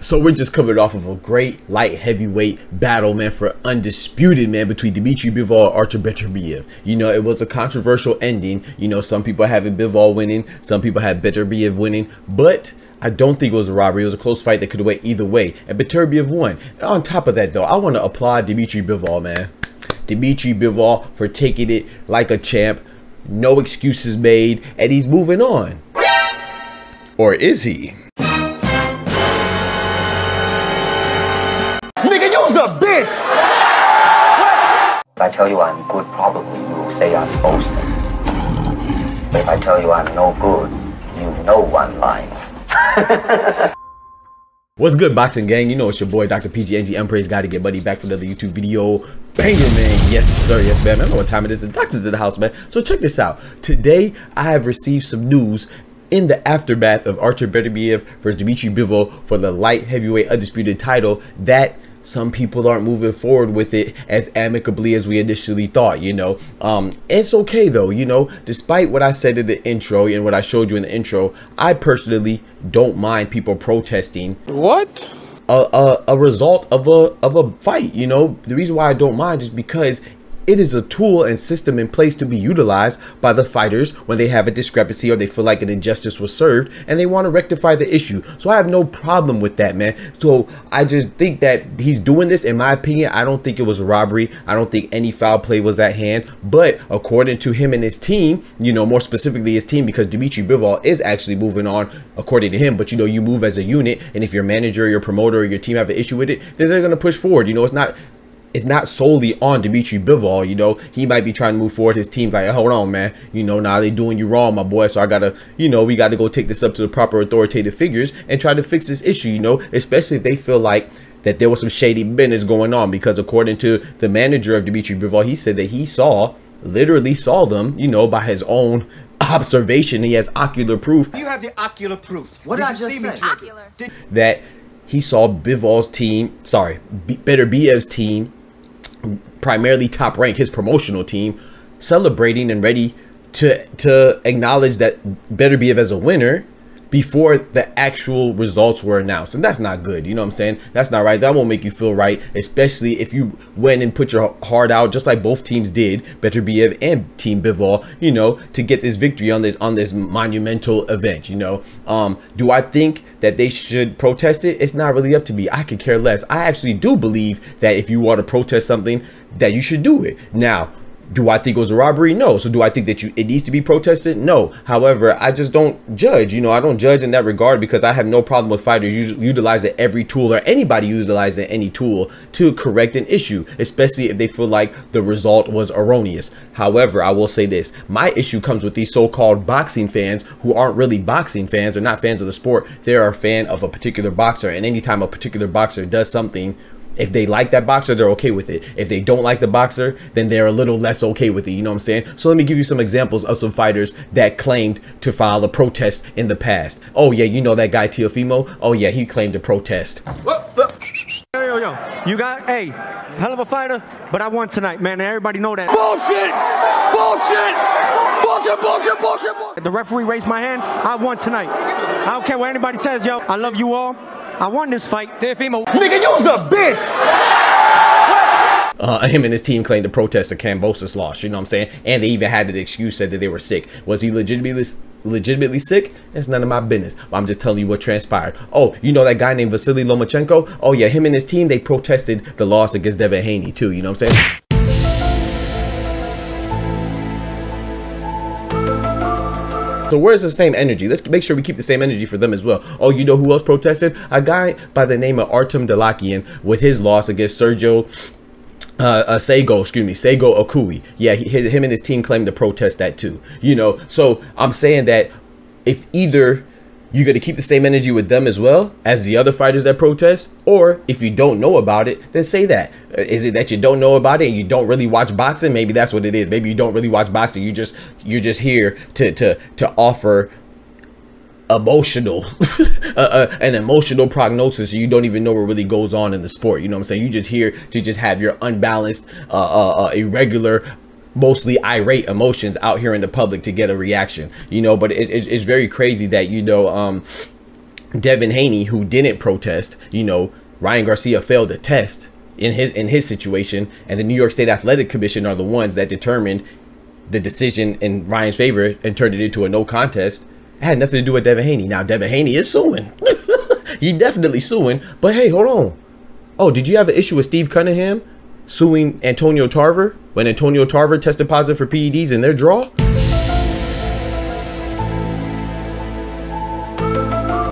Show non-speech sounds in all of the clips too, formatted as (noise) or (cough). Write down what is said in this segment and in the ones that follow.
So we're just coming off of a great light heavyweight battle, man, for undisputed, man, between Dimitri Bivol and Artur Beterbiev. You know, it was a controversial ending. You know, some people having Bivol winning, some people had Beterbiev winning, but I don't think it was a robbery. It was a close fight that could have went either way. And Beterbiev won. And on top of that, though, I want to applaud Dimitri Bivol, man. Dimitri Bivol for taking it like a champ. No excuses made, and he's moving on. Or is he? A bitch! If I tell you I'm good, probably you will say I'm boasting. But if I tell you I'm no good, you know one line. (laughs) What's good, boxing gang? You know it's your boy, Dr. PGNG Emperor's got to get buddy back for another YouTube video. Banger, man. Yes, sir. Yes, man. I don't know what time it is. The doctor's in the house, man. So check this out. Today, I have received some news in the aftermath of Artur Beterbiev versus Dimitri Bivol for the light heavyweight undisputed title that some people aren't moving forward with it as amicably as we initially thought you know? Um it's okay though you know? Despite what i said in the intro and what i showed you in the intro i personally don't mind people protesting. What? a, a, a result of a of a fight you know? The reason why i don't mind is because it is a tool and system in place to be utilized by the fighters when they have a discrepancy or they feel like an injustice was served and they want to rectify the issue. So I have no problem with that, man. So I just think that he's doing this, in my opinion, I don't think it was robbery. I don't think any foul play was at hand. But according to him and his team, you know, more specifically his team, because Dimitri Bivol is actually moving on according to him. But you know, you move as a unit, and if your manager, your promoter, your team have an issue with it, then they're gonna push forward. You know, it's not it's not solely on Dimitri Bivol, you know. He might be trying to move forward. His team's like, hold on, man. You know, now they doing you wrong, my boy. So I gotta, you know, we gotta go take this up to the proper authoritative figures and try to fix this issue, you know, especially if they feel like that there was some shady business going on. Because according to the manager of Dimitri Bivol, he said that he saw, literally saw them, you know, by his own (laughs) observation. He has ocular proof You have the ocular proof. What did did I you just see say? Ocular. Did- that he saw Bivol's team, sorry, B- BF's team, primarily top rank, his promotional team, celebrating and ready to to acknowledge that Beterbiev as a winner before the actual results were announced. And that's not good. You know what I'm saying? That's not right. That won't make you feel right, especially if you went and put your heart out, just like both teams did, Beterbiev and Team Bivol, you know, to get this victory on this on this monumental event, you know. Um, do I think that they should protest it? It's not really up to me. I could care less. I actually do believe that if you want to protest something, that you should do it. Now, do I think it was a robbery? No. So do I think that you it needs to be protested? No. However, I just don't judge. You know, I don't judge in that regard because I have no problem with fighters utilizing every tool or anybody utilizing any tool to correct an issue, especially if they feel like the result was erroneous. However, I will say this: my issue comes with these so-called boxing fans who aren't really boxing fans or not fans of the sport. They're a fan of a particular boxer, and anytime a particular boxer does something if they like that boxer, they're okay with it. If they don't like the boxer, then they're a little less okay with it. You know what I'm saying? So let me give you some examples of some fighters that claimed to file a protest in the past. Oh yeah, you know that guy Teofimo? Oh yeah, he claimed to protest. Yo, yo, yo. You got, hey, hell of a fighter, but I won tonight, man. Everybody know that. Bullshit! Bullshit! Bullshit, bullshit, bullshit, bullshit! The referee raised my hand. I won tonight. I don't care what anybody says, yo. I love you all. I won this fight. Nigga, you's a bitch! Uh, him and his team claimed to protest the Kambosos loss. You know what I'm saying? And they even had the excuse said that they were sick. Was he legitimately legitimately sick? That's none of my business. But I'm just telling you what transpired. Oh, you know that guy named Vasily Lomachenko? Oh yeah, him and his team they protested the loss against Devin Haney too. You know what I'm saying? So where's the same energy? Let's make sure we keep the same energy for them as well. Oh, you know who else protested? A guy by the name of Artem Dalakian with his loss against Sergio uh, uh Sego, excuse me, Seigo Akui. Yeah, he, him and his team claimed to protest that too. You know, so I'm saying that if either you're going to keep the same energy with them as well as the other fighters that protest, or if you don't know about it, then say that. Uh, it that you don't know about it and you don't really watch boxing? Maybe that's what it is. Maybe you don't really watch boxing. You just you're just here to to to offer emotional (laughs) uh, uh, an emotional prognosis you don't even know what really goes on in the sport you know what i'm saying you just here to just have your unbalanced uh, uh, uh irregular mostly irate emotions out here in the public to get a reaction you know but it, it's it's very crazy that you know um Devin Haney, who didn't protest, you know, Ryan Garcia failed a test in his in his situation, and the New York State Athletic Commission are the ones that determined the decision in Ryan's favor and turned it into a no contest. It had nothing to do with Devin Haney. Now Devin Haney is suing. (laughs) he definitely suing. But hey, hold on. Oh, did you have an issue with Steve Cunningham suing Antonio Tarver when Antonio Tarver tested positive for PEDs in their draw?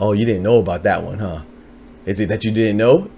Oh, you didn't know about that one, huh? Is it that you didn't know?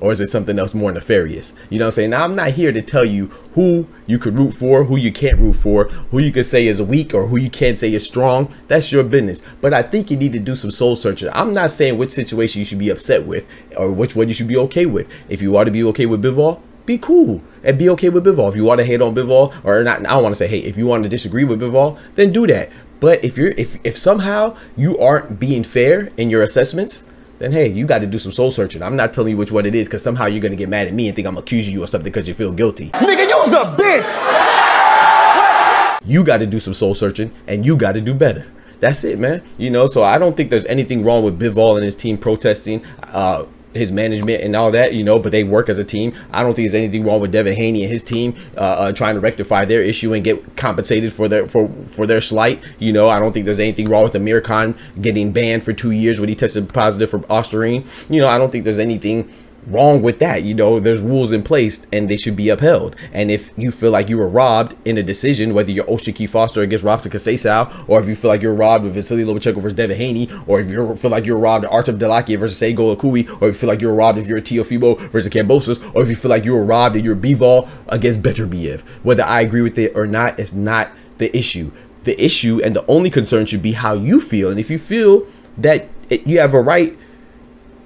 Or is it something else more nefarious? You know what I'm saying? Now, I'm not here to tell you who you could root for, who you can't root for, who you could say is weak or who you can't say is strong. That's your business. But I think you need to do some soul searching. I'm not saying which situation you should be upset with or which one you should be okay with. If you want to be okay with Bivol, be cool and be okay with Bivol. If you want to hate on Bivol or not, I don't want to say hate. If you want to disagree with Bivol, then do that. But if you're if if somehow you aren't being fair in your assessments, then hey, you got to do some soul searching. I'm not telling you which one it is because somehow you're gonna get mad at me and think I'm accusing you of something because you feel guilty. Nigga, you's a bitch. You got to do some soul searching and you got to do better. That's it, man. You know, so I don't think there's anything wrong with Bivol and his team protesting. Uh, his management and all that, you know, but they work as a team. I don't think there's anything wrong with Devin Haney and his team uh, uh, trying to rectify their issue and get compensated for their for for their slight. You know, I don't think there's anything wrong with Amir Khan getting banned for two years when he tested positive for Ostarine. You know, I don't think there's anything wrong with that. You know, there's rules in place and they should be upheld. And if you feel like you were robbed in a decision, whether you're O'Shaquie Foster against Robson Conceição, or if you feel like you're robbed with Vasily Lomachenko versus Devin Haney, or if you feel like you're robbed of Artem Delakia versus Seigo Akui, or if you feel like you're robbed if you're Teofimo versus Kambosos, or if you feel like you were robbed and you're Bivol against Better Beterbiev. Whether I agree with it or not is not the issue. The issue and the only concern should be how you feel. And if you feel that you have a right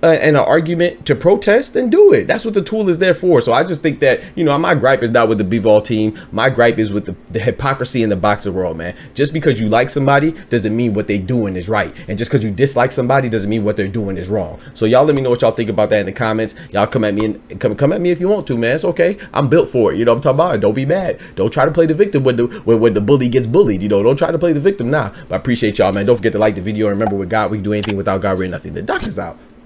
and an argument to protest, then do it. That's what the tool is there for. So I just think that, you know, my gripe is not with the Bivol team. My gripe is with the, the hypocrisy in the boxing world, man. Just because you like somebody doesn't mean what they doing is right. And just because you dislike somebody doesn't mean what they're doing is wrong. So y'all let me know what y'all think about that in the comments. Y'all come at me and come, come at me if you want to, man. It's okay. I'm built for it. You know what I'm talking about? Don't be mad. Don't try to play the victim when the when, when the bully gets bullied. You know, don't try to play the victim now. Nah. But I appreciate y'all, man. Don't forget to like the video. Remember, with God, we can do anything. Without God, we're nothing. The doctor's out.